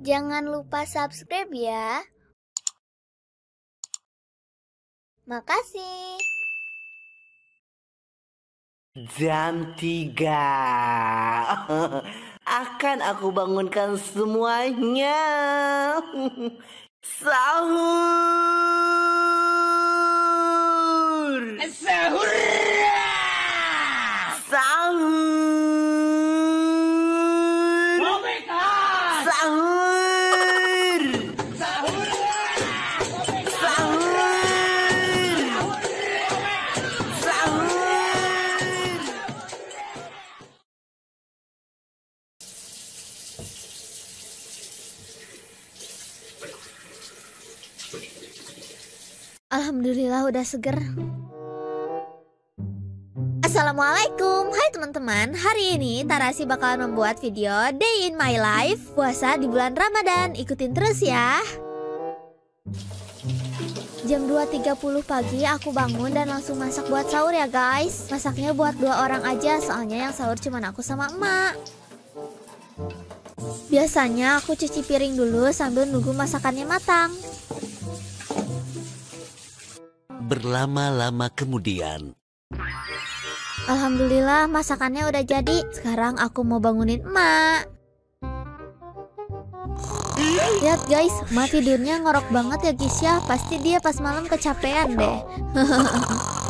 Jangan lupa subscribe ya. Makasih. Jam tiga Akan aku bangunkan semuanya Sahur Alhamdulillah udah seger. Assalamualaikum, hai teman-teman. Hari ini Tarasi bakalan membuat video Day in My Life puasa di bulan Ramadan. Ikutin terus ya. Jam 2.30 pagi aku bangun dan langsung masak buat sahur ya guys. Masaknya buat dua orang aja soalnya yang sahur cuma aku sama emak. Biasanya aku cuci piring dulu sambil nunggu masakannya matang. Berlama-lama kemudian Alhamdulillah masakannya udah jadi. Sekarang aku mau bangunin emak. Lihat guys, emak tidurnya ngorok banget ya guys ya. Pasti dia pas malam kecapean deh.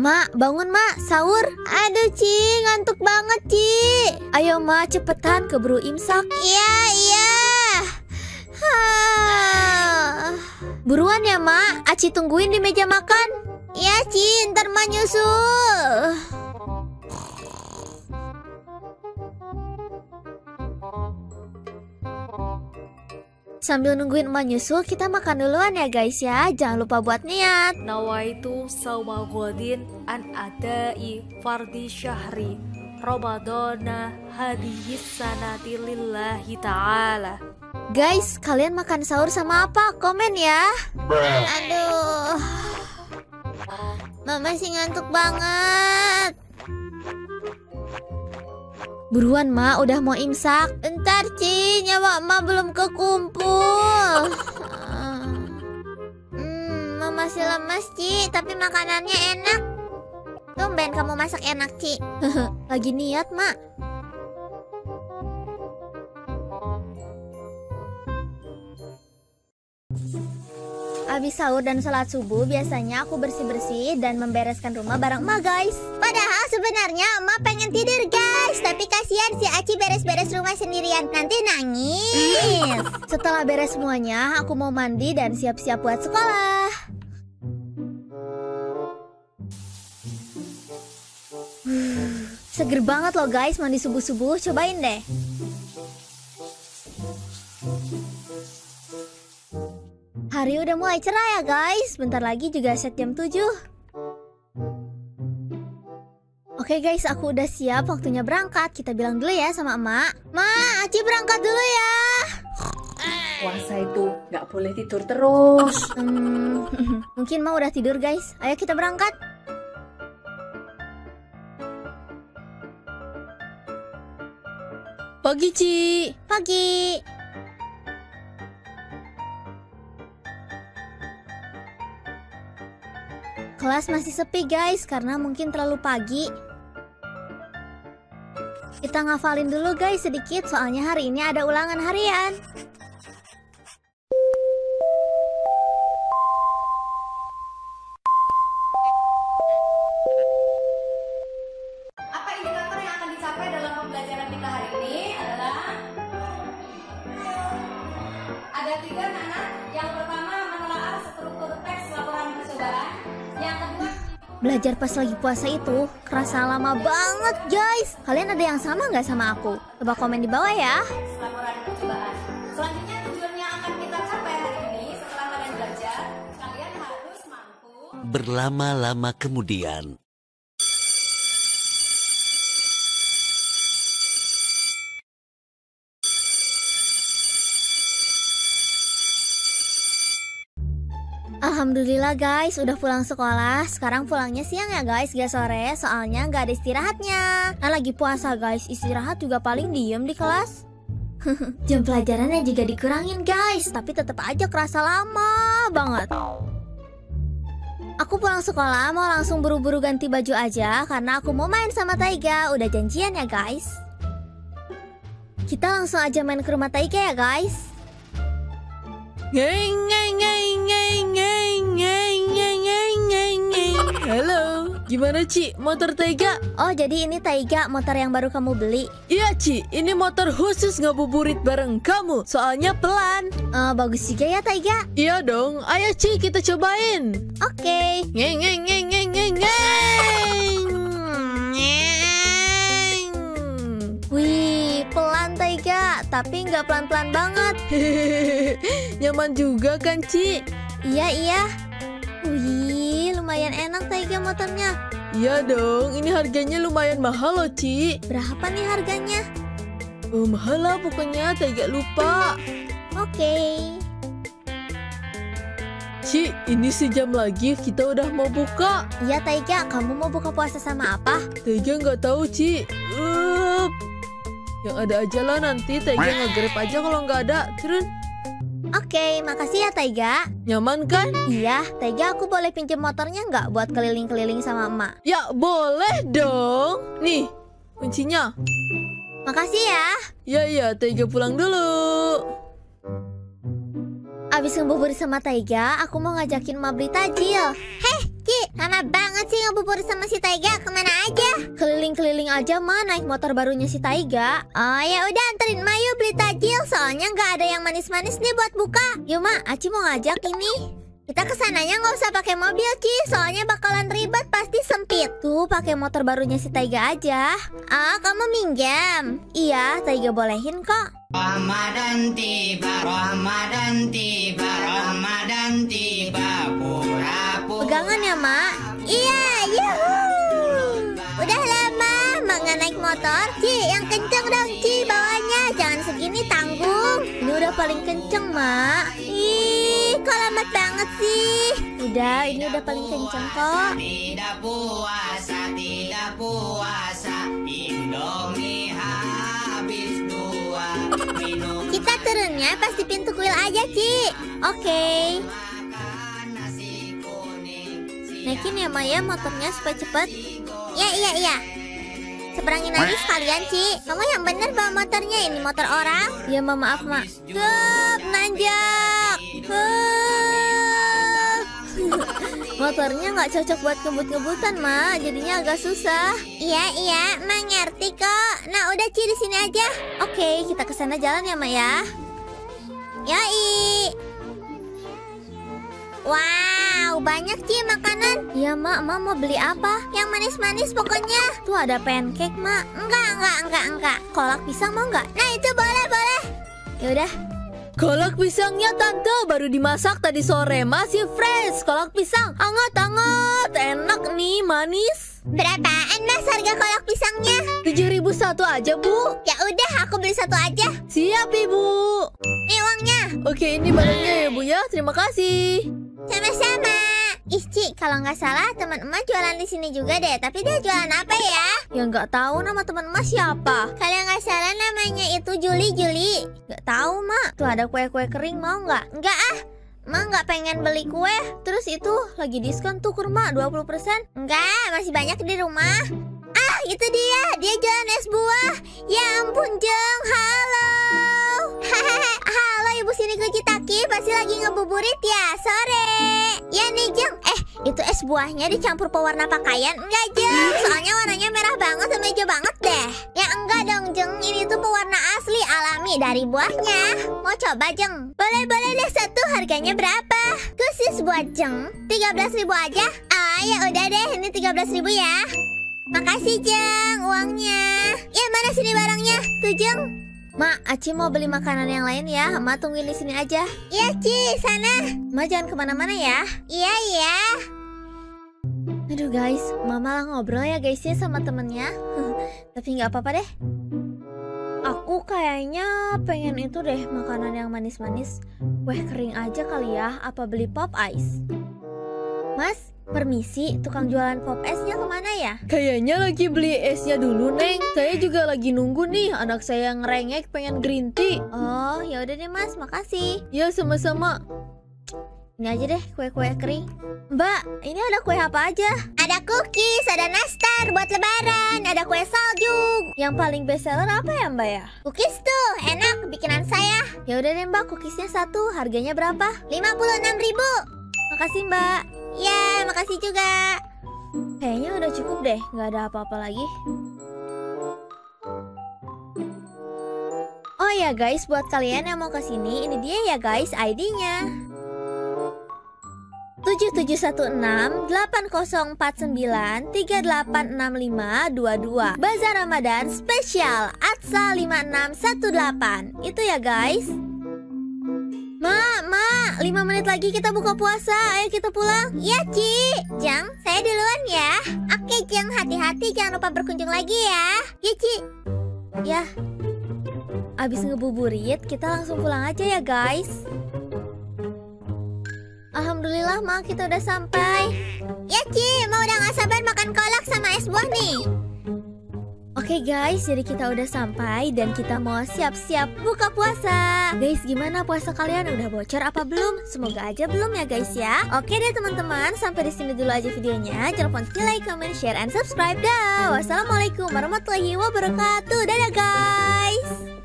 Mak, bangun mak, sahur Aduh Ci, ngantuk banget Ci Ayo mak, cepetan keburu imsak Iya, iya Hah. Buruan ya mak, Aci tungguin di meja makan. Iya Ci, ntar mak nyusul. Sambil nungguin emak nyusul, kita makan duluan ya guys ya. Jangan lupa buat niat. Nawaitu sauma an adai fardi syahri. Ramadana hadhihi sanati lillahi ta'ala Guys, kalian makan sahur sama apa? Komen ya. Aduh. Mama sih ngantuk banget. Buruan Ma, udah mau imsak. Entar Ci, nyawa Ma belum kekumpul Hmm, Ma masih lemes Ci, tapi makanannya enak. Tumben kamu masak enak Ci. Lagi niat Mak Abis sahur dan sholat subuh, biasanya aku bersih-bersih dan membereskan rumah bareng emak guys. Padahal sebenarnya emak pengen tidur guys, tapi kasihan si Aci beres-beres rumah sendirian, nanti nangis. Setelah beres semuanya, aku mau mandi dan siap-siap buat sekolah. Seger banget loh guys mandi subuh-subuh, cobain deh. Hari udah mulai cerah ya guys. Bentar lagi juga set jam 7 Oke guys aku udah siap waktunya berangkat. Kita bilang dulu ya sama emak. Ma, Aci berangkat dulu ya. Puasa itu nggak boleh tidur terus. Hmm, Mungkin mau udah tidur guys. Ayo kita berangkat. Pagi Ci. Pagi Kelas masih sepi guys karena mungkin terlalu pagi. Kita ngafalin dulu guys sedikit soalnya hari ini ada ulangan harian. Yang ada tiga anak. Yang Belajar pas lagi puasa itu kerasa lama banget guys. Kalian ada yang sama nggak sama aku? Coba komen di bawah ya. teks laporan percobaan. Selanjutnya tujuan yang akan kita capai hari ini setelah kalian belajar, kalian harus mampu Berlama-lama kemudian Alhamdulillah guys, udah pulang sekolah. Sekarang pulangnya siang ya guys, gak sore. Soalnya nggak ada istirahatnya. Nah lagi puasa guys, istirahat juga paling diem di kelas. Jam pelajarannya juga dikurangin guys, tapi tetap aja kerasa lama banget. Aku pulang sekolah mau langsung buru-buru ganti baju aja karena aku mau main sama Taiga. Udah janjian ya guys. Kita langsung aja main ke rumah Taiga ya guys. Ngeng ngeng ngeng Halo, gimana Ci? Motor Tega? Oh jadi ini Taiga motor yang baru kamu beli. Iya Ci, ini motor khusus ngabuburit bareng kamu. Soalnya pelan. Eh, bagus juga ya Taiga. Iya dong, ayo Ci kita cobain. Oke. Ngeng ngeng ngeng ngeng ngeng ngeng. Ngeng. Wih, pelan Taiga, tapi nggak pelan-pelan banget. Nyaman juga kan Ci? Iya iya. Wih, lumayan enak Taiga motornya. Iya dong, ini harganya lumayan mahal loh Ci. Berapa nih harganya? Oh, mahal lah pokoknya, Tega lupa. Oke. Ci, ini sejam lagi kita udah mau buka. Iya Taiga, kamu mau buka puasa sama apa? Tega nggak tahu Ci. Up. Yang ada aja lah nanti Tega nge-grab aja kalau nggak ada. Turun. Oke, makasih ya Taiga. Nyaman kan? Iya, Taiga aku boleh pinjem motornya nggak buat keliling-keliling sama emak? Ya boleh dong. Nih, kuncinya. Makasih ya. Ya ya, Tega pulang dulu. Abis ngebuburit sama Taiga, aku mau ngajakin emak beli tajil. Heh, Ci, lama banget sih ngebuburit sama si Taiga. Ke mana aja? Keliling-keliling aja mah naik motor barunya si Taiga. Oh ya udah anterin emak yuk beli tajil. Soalnya nggak ada yang manis-manis nih buat buka. Yuk mak, Aci mau ngajak ini. Kita ke sananya nggak usah pakai mobil, Ci. Soalnya bakalan ribet, pasti sempit. Tuh, pakai motor barunya si Taiga aja. Ah, kamu minjam? Iya, Taiga bolehin kok. Ramadan tiba, Ramadan tiba, Ramadan tiba, pura-pura. Pegangan ya, Mak? Iya, yuhu. Udah lama Mak nggak naik motor. Ci, yang kenceng dong, Ci, bawahnya. Jangan segini tanggung. Ini udah paling kenceng, Mak. Ih, kok lambat banget sih? Udah, ini udah paling kenceng kok. Tidak puasa, tidak puasa, Indomie Kita turunnya pas di pintu kuil aja, Ci. Oke. kuning. Naikin ya, Mak ya, motornya supaya cepet. Iya, iya, iya. Seberangin aja sekalian, Ci. Kamu yang bener bawa motornya, ini motor orang. Ya, Ma, maaf, Mak. Stop, nanjak. Motornya nggak cocok buat ngebut-ngebutan, Ma. Jadinya agak susah. Iya, iya, Kok. Nah, udah Ci di sini aja. Oke, kita ke sana jalan ya, Ma ya. Yoi. Wow, banyak Ci makanan. Ya, Mak, Mak mau beli apa? Yang manis-manis pokoknya. Tuh ada pancake, Mak. Enggak, enggak, enggak, enggak. Kolak pisang mau enggak? Nah, itu boleh, boleh. Yaudah, Kolak pisangnya tante baru dimasak tadi sore masih fresh. Kolak pisang anget-anget, enak nih, manis. berapaan Mas harga kolak pisangnya? 7001 aja, Bu. Ya udah, aku beli satu aja. Siap, Ibu. Nih uangnya. Oke, ini barangnya ya, Bu ya. Terima kasih. Sama-sama. Ih, Ci, kalau nggak salah teman emak jualan di sini juga deh. Tapi dia jualan apa ya? Ya nggak tahu nama teman emak siapa. Kalau nggak salah namanya itu Juli Juli. Nggak tahu, Mak. Tuh ada kue-kue kering mau nggak? Nggak ah. Mak nggak pengen beli kue. Terus itu lagi diskon tuh kurma 20%. Enggak, masih banyak di rumah. Ah, itu dia. Dia jualan es buah. Ya ampun, Jeng. Halo. Halo, Ibu sini Kuci Taki. Pasti lagi ngebuburit ya? Sore. Ya nih, Jeng. Itu es buahnya dicampur pewarna pakaian? Enggak, Jeng. Soalnya warnanya merah banget sama hijau banget deh. Ya enggak dong, Jeng. Ini tuh pewarna asli alami dari buahnya. Mau coba, Jeng? Boleh-boleh deh satu. Harganya berapa? Khusus buat Jeng. 13.000 aja? Ah, ya udah deh. Ini 13.000 ya. Makasih Jeng, uangnya. Ya mana sini barangnya? Tuh Jeng. Ma, Aci mau beli makanan yang lain ya. Ma tungguin di sini aja. Iya Ci, sana. Ma jangan ke mana-mana ya. Iya iya. Aduh guys, Mama malah ngobrol ya guys ya sama temennya. Tapi nggak apa-apa deh. Aku kayaknya pengen itu deh makanan yang manis-manis. Kue kering aja kali ya. Apa beli pop ice? Mas, Permisi, tukang jualan pop esnya ke mana ya? Kayaknya lagi beli esnya dulu, Neng. Saya juga lagi nunggu nih, anak saya ngerengek pengen green tea. Oh, ya udah deh mas, makasih. Ya, sama-sama. Ini aja deh kue-kue kering. Mbak, ini ada kue apa aja? Ada cookies, ada nastar buat lebaran, ada kue salju. Yang paling best seller apa ya mbak ya? Cookies tuh, enak bikinan saya. Ya udah deh mbak, cookiesnya satu, harganya berapa? 56.000 ribu. Makasih mbak. Ya, makasih juga. Kayaknya udah cukup deh, nggak ada apa-apa lagi. Oh ya guys, buat kalian yang mau ke sini, ini dia ya guys ID-nya. 7776-8049-386522 Bazar Ramadan Spesial Atsa 5618 Itu ya guys 5 menit lagi kita buka puasa. Ayo kita pulang. Iya Ci. Jang, saya duluan ya. Oke Jang, hati-hati. Jangan lupa berkunjung lagi ya. Iya Ci. Ya. Abis ngebuburit, kita langsung pulang aja ya guys. Alhamdulillah Ma kita udah sampai. Ya Ci. Mau udah gak sabar makan kolak sama es buah nih Oke guys jadi kita udah sampai dan kita mau siap-siap buka puasa. Guys gimana puasa kalian? Udah bocor apa belum? Semoga aja belum ya guys ya. Oke deh teman-teman sampai di sini dulu aja videonya. Jangan lupa untuk like, comment, share, and subscribe dah. Wassalamualaikum warahmatullahi wabarakatuh. Dadah guys